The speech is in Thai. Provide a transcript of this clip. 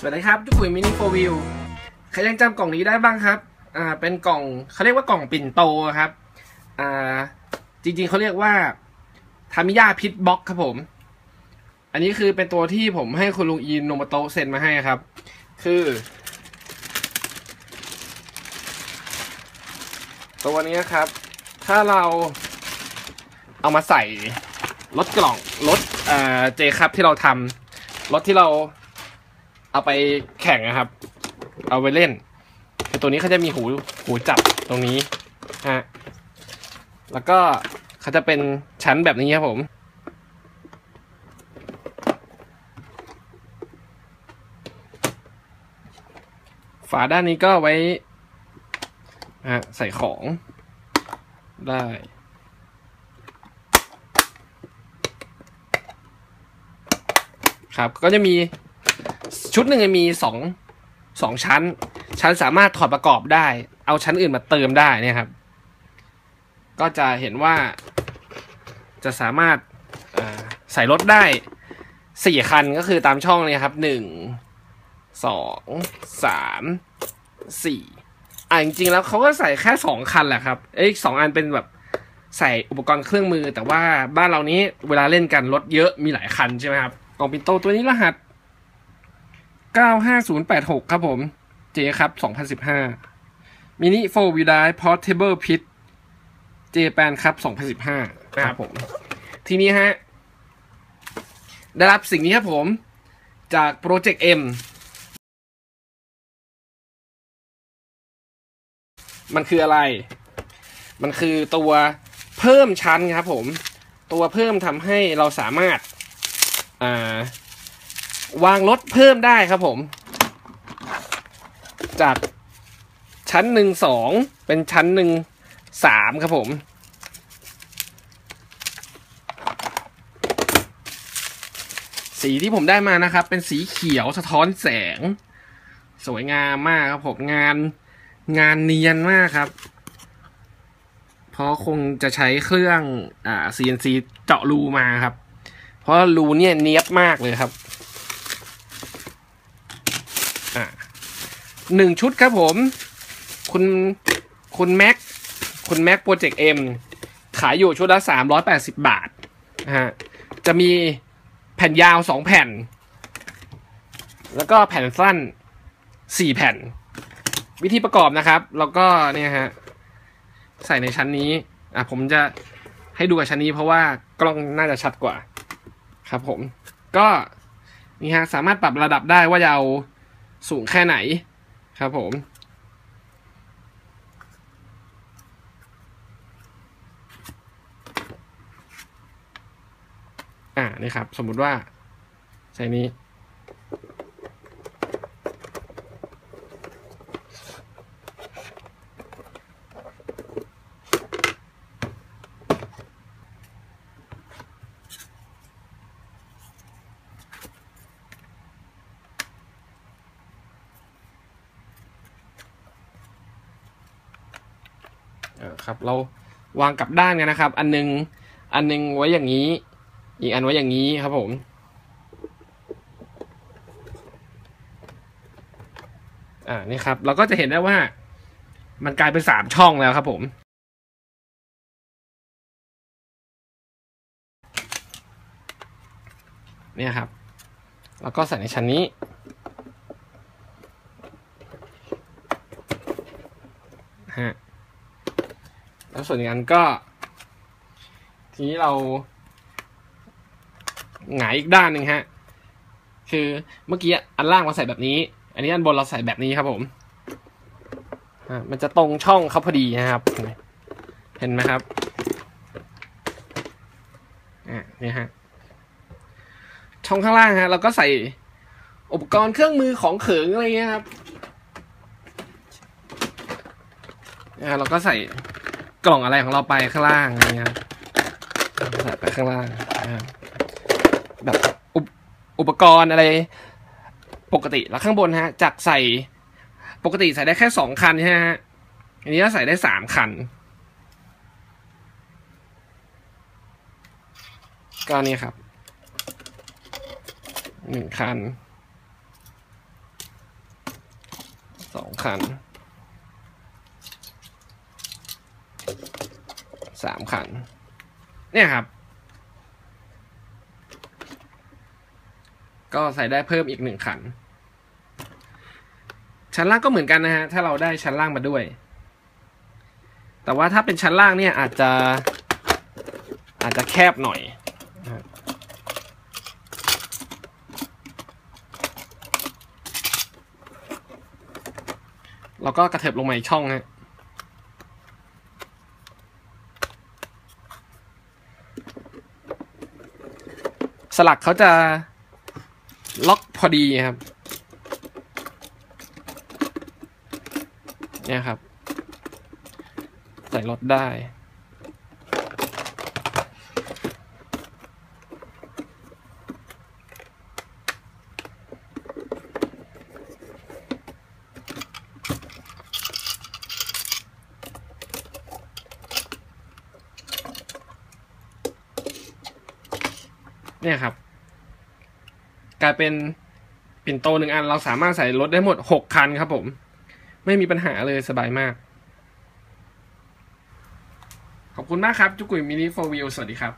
สวัสดีครับจุกุยมินิโฟวิวใครยังจำกล่องนี้ได้บ้างครับอ่าเป็นกล่องเขาเรียกว่ากล่องปิ่นโตครับอ่าจริงๆเขาเรียกว่าทามิยาพิทบ็อกครับผม อันนี้คือเป็นตัวที่ผมให้คุณลุงอีนโนมโตะเซ็นมาให้ครับ คือ ตัวนี้ครับ ถ้าเราเอามาใส่รถกล่องรถเอ่อเจคับที่เราทำรถที่เรา เอาไปแข่งนะครับ เอาไปเล่นคือตัวนี้เขาจะมีหูหูจับตรงนี้ฮะแล้วก็เขาจะเป็นชั้นแบบนี้ครับผมฝาด้านนี้ก็ไว้ฮะใส่ของได้ ครับก็จะมี ชุดหนึ่งมีสองสองชั้น ชั้นสามารถถอดประกอบได้ เอาชั้นอื่นมาเติมได้เนี่ยครับ ก็จะเห็นว่า จะสามารถใส่รถได้สี่คันก็คือตามช่องเลยครับหนึ่งสองสามสี่อ่าจริงๆแล้วเขาก็ใส่แค่สองคันแหละครับเอ้ยสองอันเป็นแบบใส่อุปกรณ์เครื่องมือ แต่ว่าบ้านเรานี้เวลาเล่นกันรถเยอะมีหลายคันใช่ไหมครับกล่องปิ่นโตตัวนี้รหัส 95086 ครับผม เจครับ 2015 มินิโฟวิดายพอร์ t เบิลพิทเจแปนครับ 2015 นะครับผม ทีนี้ฮะ ได้รับสิ่งนี้ครับผม จากโปรเจกต์ M มันคืออะไร มันคือตัวเพิ่มชั้นครับผม ตัวเพิ่มทำให้เราสามารถ อ่า วางรถเพิ่มได้ครับผม จากชั้นหนึ่งสองเป็นชั้นหนึ่งสามครับผม สีที่ผมได้มานะครับ เป็นสีเขียวสะท้อนแสง สวยงามมากครับผมงานงานเนียนมากครับเพราะคงจะใช้เครื่องอ่า CNC เจาะรูมาครับ เพราะรูเนี่ยเนียบมากเลยครับ อ่า หนึ่งชุดครับผม คุณคุณแม็กคุณแม็ก Project Mขายอยู่ชุดละสามร้อยแปดสิบบาทนะฮะจะมีแผ่นยาวสองแผ่น แล้วก็แผ่นสั้นสี่แผ่น วิธีประกอบนะครับ แล้วก็เนี่ยฮะใส่ในชั้นนี้ อะผมจะให้ดูกับชั้นนี้เพราะว่ากล้องน่าจะชัดกว่า ครับผม ก็นี่ฮะสามารถปรับระดับได้ว่าจะเอาสูงแค่ไหน ครับผม อ่านี่ครับ สมมุติว่าใช่นี้ เออครับ เราวางกลับด้านกันนะครับ อันหนึงอันหนึงไว้อย่างนี้ อีกอันไว้อย่างนี้ครับผม อ่านี่ครับ เราก็จะเห็นได้ว่า มันกลายเป็นสามช่องแล้วครับผมเนี่ยครับ แล้วก็ใส่ในชั้นนี้ ฮะ แล้วส่วนอีกอันก็ ทีนี้เราหงายอีกด้านหนึ่งฮะ คือเมื่อกี้อันล่างเราใส่แบบนี้ อันนี้อันบนเราใส่แบบนี้ครับผมมันจะตรงช่องเขาพอดีนะครับ เห็นไหมครับอะนี่ฮะช่องข้างล่างฮะ เราก็ใส่อุปกรณ์เครื่องมือของเขิงอะไรเงี้ยครับอะเราก็ใส่ กล่องอะไรของเราไปข้างล่างอะไรเงี้ยครับใส่ไปข้างล่างนะครับแบบอุปอุปกรณ์อะไรปกติแล้วข้างบนฮะจากใส่ปกติใส่ได้แค่สองคันใช่ฮะอันนี้ใส่ได้สามคัน ก็นี่ครับหนึ่งคันสองคัน สามคัน เนี่ยครับ ก็ใส่ได้เพิ่มอีกหนึ่งคัน ชั้นล่างก็เหมือนกันนะฮะ ถ้าเราได้ชั้นล่างมาด้วย แต่ว่าถ้าเป็นชั้นล่างเนี่ยอาจจะอาจจะแคบหน่อยนะครับเราก็กระเถิบลงมาอีกช่องฮะ สลักเขาจะล็อกพอดีครับ เนี่ยครับ ใส่รถได้ เนี่ยครับ กลายเป็นปิ่นโตหนึ่งอันเราสามารถใส่รถได้หมดหกคันครับผม ไม่มีปัญหาเลยสบายมาก ขอบคุณมากครับ จุกุยมินิโฟวิวสวัสดีครับ